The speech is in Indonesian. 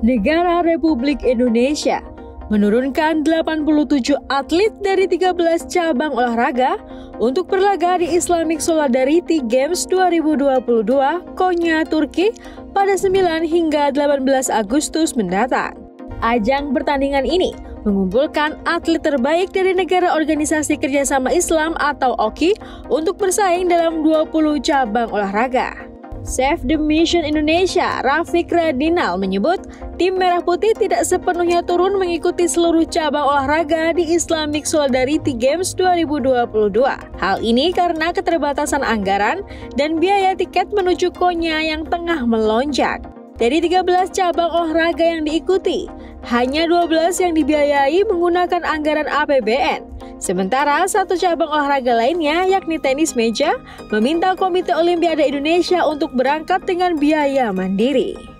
negara Republik Indonesia menurunkan 87 atlet dari 13 cabang olahraga untuk berlaga di Islamic Solidarity Games 2022 Konya, Turki pada 9 hingga 18 Agustus mendatang. Ajang pertandingan ini mengumpulkan atlet terbaik dari negara organisasi kerjasama Islam atau OKI untuk bersaing dalam 20 cabang olahraga. Save the Mission Indonesia, Rafiq Radinal menyebut tim Merah Putih tidak sepenuhnya turun mengikuti seluruh cabang olahraga di Islamic Solidarity Games 2022. Hal ini karena keterbatasan anggaran dan biaya tiket menuju Konya yang tengah melonjak. Dari 13 cabang olahraga yang diikuti, hanya 12 yang dibiayai menggunakan anggaran APBN. Sementara satu cabang olahraga lainnya, yakni tenis meja, meminta Komite Olimpiade Indonesia untuk berangkat dengan biaya mandiri.